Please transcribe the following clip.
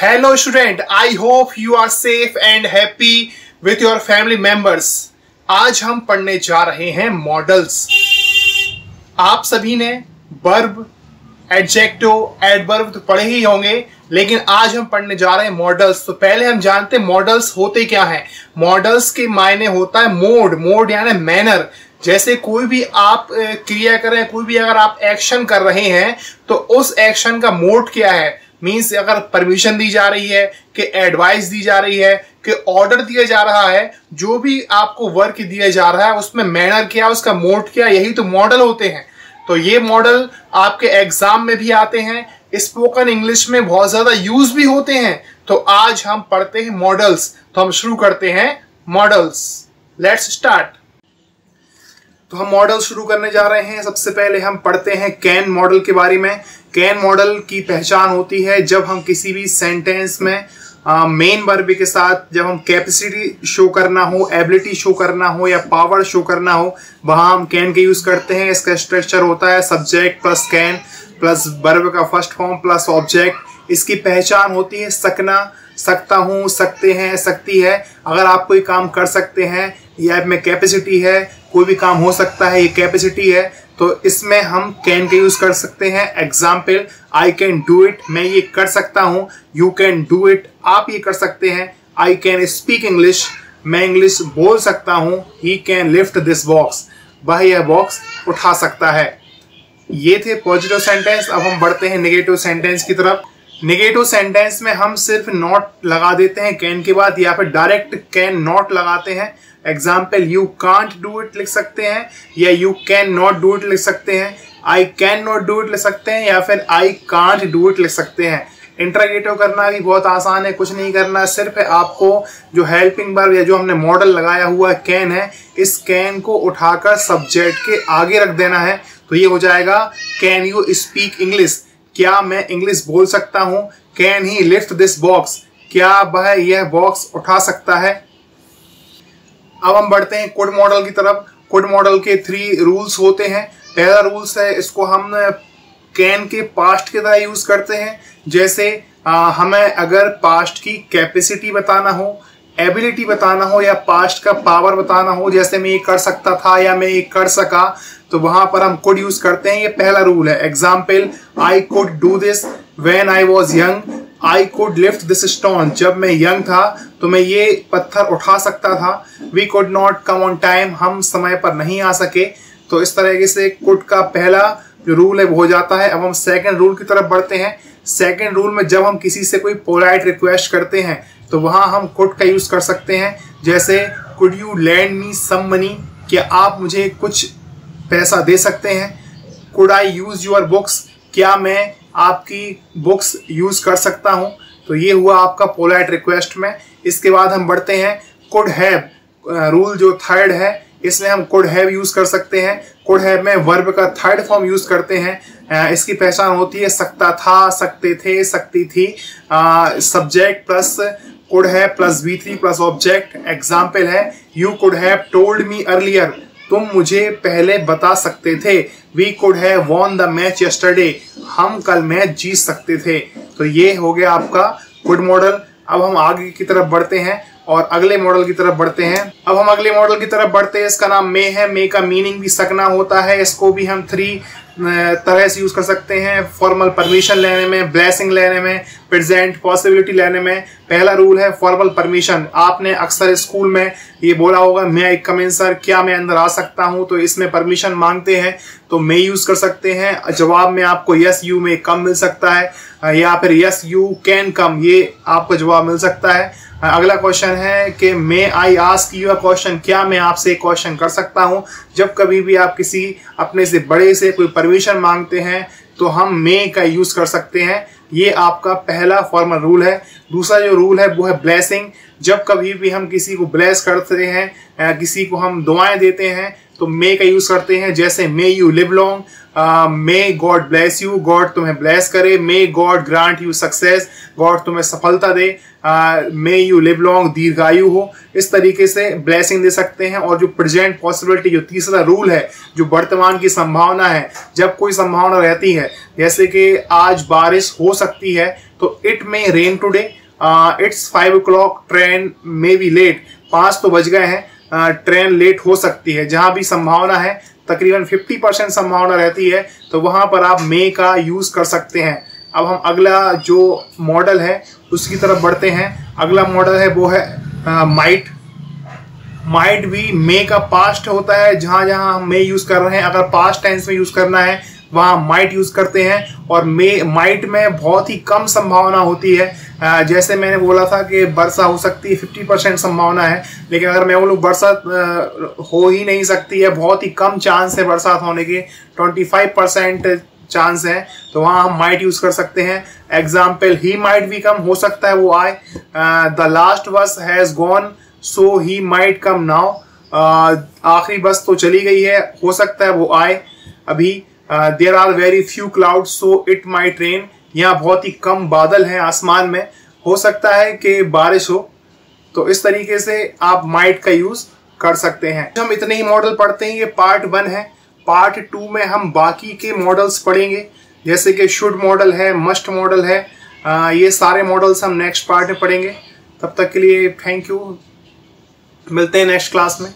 Hello student, I hope you are safe and happy with your family members. आज हम पढ़ने जा रहे हैं मॉडल्स आप सभी ने बर्ब एडजेक्टो एडवर्ब तो पढ़े ही होंगे लेकिन आज हम पढ़ने जा रहे हैं मॉडल्स तो पहले हम जानते हैं मॉडल्स होते क्या हैं. मॉडल्स के मायने होता है मोड मोड यानी मैनर जैसे कोई भी आप क्रिया करें कोई भी अगर आप एक्शन कर रहे हैं तो उस एक्शन का मोड क्या है? मीन्स अगर परमिशन दी जा रही है, कि एडवाइस दी जा रही है, कि ऑर्डर दिया जा रहा है, जो भी आपको वर्क दिया जा रहा है, उसमें मैनर क्या, उसका मोड क्या, यही तो मॉडल होते हैं। तो ये मॉडल आपके एग्ज़ाम में भी आते हैं स्पोकन इंग्लिश में बहुत ज़्यादा यूज़ भी होते हैं। तो आज हम पढ़ते हैं मॉडल्स तो हम शुरू करते हैं मॉडल्स लेट्स स्टार्ट तो हम मॉडल शुरू करने जा रहे हैं। सबसे पहले हम पढ़ते हैं कैन मॉडल के बारे में। कैन मॉडल की पहचान होती है जब हम किसी भी सेंटेंस में मेन वर्ब के साथ जब हम कैपेसिटी शो करना हो एबिलिटी शो करना हो या पावर शो करना हो, वहाँ हम कैन का यूज़ करते हैं। इसका स्ट्रक्चर होता है subject plus can plus verb का फ़र्स्ट फॉर्म प्लस ऑब्जेक्ट इसकी पहचान होती है सकना सकता हूँ, सकते हैं, सकती है। अगर आप कोई काम कर सकते हैं, या में कैपेसिटी है, कोई भी काम हो सकता है, ये कैपेसिटी है तो इसमें हम कैन का यूज़ कर सकते हैं। Example I can do it मैं ये कर सकता हूँ। यू कैन डू इट आप ये कर सकते हैं। आई कैन स्पीक इंग्लिश मैं इंग्लिश बोल सकता हूँ। He can lift this box वह यह बॉक्स उठा सकता है। ये थे पॉजिटिव सेंटेंस अब हम बढ़ते हैं नेगेटिव सेंटेंस की तरफ़। नेगेटिव सेंटेंस में हम सिर्फ़ नॉट लगा देते हैं कैन के बाद या फिर डायरेक्ट कैन नॉट लगाते हैं। Example you can't do it लिख सकते हैं या you can not do it लिख सकते हैं। I can not do it लिख सकते हैं या फिर आई कांट डू इट लिख सकते हैं। इंटरगेटिव करना भी बहुत आसान है, कुछ नहीं करना, सिर्फ़ आपको जो हेल्पिंग वर्ब या जो हमने मॉडल लगाया हुआ कैन है, इस कैन को उठाकर सब्जेक्ट के आगे रख देना है। तो ये हो जाएगा कैन यू स्पीक इंग्लिश क्या मैं इंग्लिश बोल सकता हूँ? Can he lift this box क्या वह यह बॉक्स उठा सकता है? अब हम बढ़ते हैं कोड मॉडल की तरफ़। कोड मॉडल के थ्री रूल्स होते हैं। पहला रूल्स है इसको हम कैन के पास्ट के तरह यूज़ करते हैं। जैसे आ, हमें अगर पास्ट की कैपेसिटी बताना हो एबिलिटी बताना हो या पास्ट का पावर बताना हो, जैसे मैं ये कर सकता था या मैं ये कर सका तो वहाँ पर हम कुड यूज़ करते हैं। ये पहला रूल है। Example I could do this when I was young I could lift this stone जब मैं यंग था तो मैं ये पत्थर उठा सकता था। We could not come on time हम समय पर नहीं आ सके। तो इस तरीके से कुड का पहला जो रूल है, वो हो जाता है। अब हम सेकंड रूल की तरफ़ बढ़ते हैं। सेकंड रूल में जब हम किसी से कोई पोलाइट रिक्वेस्ट करते हैं तो वहाँ हम कुड का यूज़ कर सकते हैं। जैसे could you lend me some money क्या आप मुझे कुछ पैसा दे सकते हैं? Could I use your books क्या मैं आपकी बुक्स यूज़ कर सकता हूँ? तो ये हुआ आपका पोलाइट रिक्वेस्ट में। इसके बाद हम बढ़ते हैं। कुड हैव रूल जो थर्ड है, इसमें हम कुड हैव यूज़ कर सकते हैं। कुड हैव में वर्ब का थर्ड फॉर्म यूज़ करते हैं। इसकी पहचान होती है, सकता था, सकते थे, सकती थी। Subject plus could have plus V three plus object example है you could have told me earlier तुम मुझे पहले बता सकते थे। We could have won the match yesterday हम कल मैच जीत सकते थे। तो ये हो गया आपका गुड मॉडल अब हम आगे की तरफ़ बढ़ते हैं और अगले मॉडल की तरफ़ बढ़ते हैं। अब हम अगले मॉडल की तरफ़ बढ़ते हैं। इसका नाम मे है। मे का मीनिंग भी सकना होता है। इसको भी हम थ्री तरह से यूज़ कर सकते हैं फॉर्मल परमिशन लेने में ब्लेसिंग लेने में प्रेजेंट पॉसिबिलिटी लेने में। पहला रूल है फॉर्मल परमिशन आपने अक्सर स्कूल में ये बोला होगा, मैं एक कम सर क्या मैं अंदर आ सकता हूँ? तो इसमें परमिशन मांगते हैं तो मे यूज़ कर सकते हैं। जवाब में आपको यस यू में कम मिल सकता है, या फिर यस यू कैन कम ये आपको जवाब मिल सकता है। अगला क्वेश्चन है कि may I ask you a question क्या मैं आपसे क्वेश्चन कर सकता हूँ? जब कभी भी आप किसी अपने से बड़े से कोई परमिशन मांगते हैं तो हम मे का यूज़ कर सकते हैं। ये आपका पहला फॉर्मल रूल है। दूसरा जो रूल है, वो है ब्लेसिंग जब कभी भी हम किसी को ब्लेस करते हैं किसी को हम दुआएँ देते हैं तो मे का यूज़ करते हैं, जैसे may you live long may God bless you God तुम्हें ब्लेस करे may God grant you success God तुम्हें सफलता दे मे यू लिव लॉन्ग दीर्घायु हो। इस तरीके से ब्लेसिंग दे सकते हैं, और जो प्रेजेंट पॉसिबिलिटी जो तीसरा रूल है, जो वर्तमान की संभावना है, जब कोई संभावना रहती है, जैसे कि आज बारिश हो सकती है तो it may rain today it's five o'clock train may be late पाँच तो बज गए हैं ट्रेन लेट हो सकती है। जहाँ भी संभावना है, तकरीबन 50 परसेंट संभावना रहती है तो वहाँ पर आप मे का यूज़ कर सकते हैं। अब हम अगला जो मॉडल है, उसकी तरफ़ बढ़ते हैं। अगला मॉडल है, वो है माइट माइट भी मे का पास्ट होता है जहाँ जहाँ हम मे यूज़ कर रहे हैं। अगर पास्ट टेंस में यूज़ करना है वहाँ माइट यूज़ करते हैं और मे माइट में बहुत ही कम संभावना होती है। जैसे मैंने बोला था कि वर्षा हो सकती है फिफ्टी परसेंट संभावना है, लेकिन अगर मैं बोलूँ बरसात हो ही नहीं सकती है, बहुत ही कम चांस है बरसात होने के ट्वेंटी फाइव परसेंट चांस है तो वहाँ हम माइट यूज़ कर सकते हैं। एग्ज़ाम्पल ही माइट भी कम हो सकता है, वो आए। The last bus has gone so he might come now आखिरी बस तो चली गई है, हो सकता है वो आए अभी। There are very few cloud so it might rain यहाँ बहुत ही कम बादल हैं आसमान में। हो सकता है कि बारिश हो। तो इस तरीके से आप माइट का यूज़ कर सकते हैं। हम इतने ही मॉडल पढ़ते हैं ये पार्ट वन है। पार्ट टू में हम बाकी के मॉडल्स पढ़ेंगे। जैसे कि शुड मॉडल है मस्ट मॉडल है आ, ये सारे मॉडल्स हम नेक्स्ट पार्ट में पढ़ेंगे। तब तक के लिए थैंक यू मिलते हैं नेक्स्ट क्लास में।